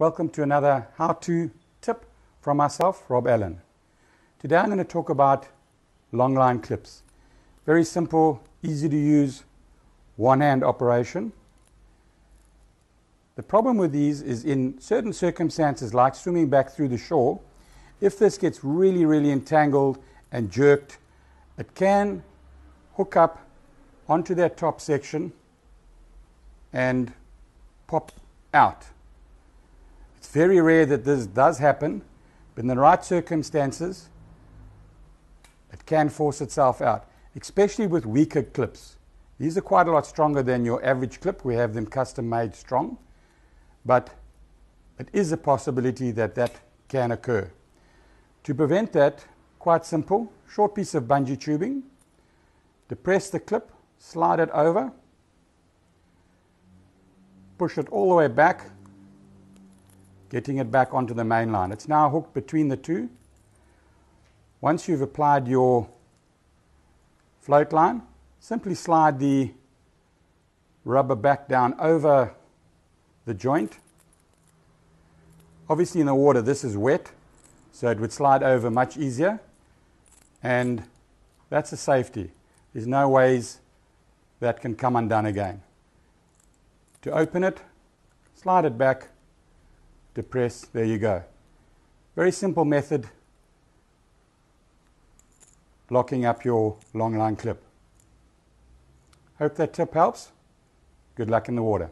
Welcome to another how-to tip from myself, Rob Allen. Today I'm going to talk about long line clips. Very simple, easy to use, one hand operation. The problem with these is in certain circumstances like swimming back through the shore, if this gets really, really entangled and jerked, it can hook up onto that top section and pop out. It's very rare that this does happen, but in the right circumstances, it can force itself out, especially with weaker clips. These are quite a lot stronger than your average clip. We have them custom made strong, but it is a possibility that that can occur. To prevent that, quite simple, short piece of bungee tubing, depress the clip, slide it over, push it all the way back, getting it back onto the main line. It's now hooked between the two. Once you've applied your float line, simply slide the rubber back down over the joint. Obviously in the water this is wet, so it would slide over much easier. And that's a safety. There's no ways that can come undone again. To open it, slide it back, depress, there you go. Very simple method locking up your long line clip. Hope that tip helps. Good luck in the water.